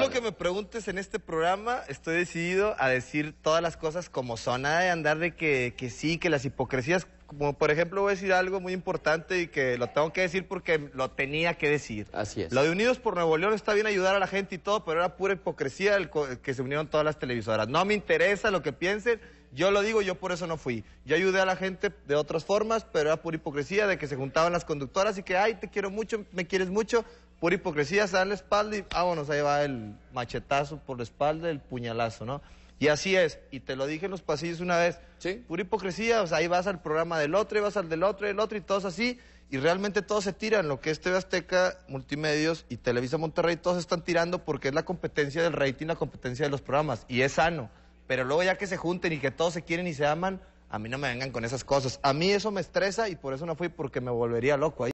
Lo que me preguntes en este programa, estoy decidido a decir todas las cosas como son, nada de andar de que, que sí, que las hipocresías, como por ejemplo voy a decir algo muy importante y que lo tengo que decir porque lo tenía que decir. Así es. Lo de Unidos por Nuevo León está bien ayudar a la gente y todo, pero era pura hipocresía el que se unieron todas las televisoras. No me interesa lo que piensen, yo lo digo, yo por eso no fui. Yo ayudé a la gente de otras formas, pero era pura hipocresía de que se juntaban las conductoras y que, ay, te quiero mucho, me quieres mucho, pura hipocresía, se dan la espalda y vámonos, ahí va el machetazo por la espalda, el puñalazo, ¿no? Y así es, y te lo dije en los pasillos una vez, Sí. pura hipocresía, o sea, ahí vas al programa del otro, y vas al del otro, y del otro, y todos así, y realmente todos se tiran, lo que es TV Azteca, Multimedios y Televisa Monterrey, todos se están tirando porque es la competencia del rating, la competencia de los programas, y es sano, pero luego ya que se junten y que todos se quieren y se aman, a mí no me vengan con esas cosas, a mí eso me estresa y por eso no fui, porque me volvería loco ahí.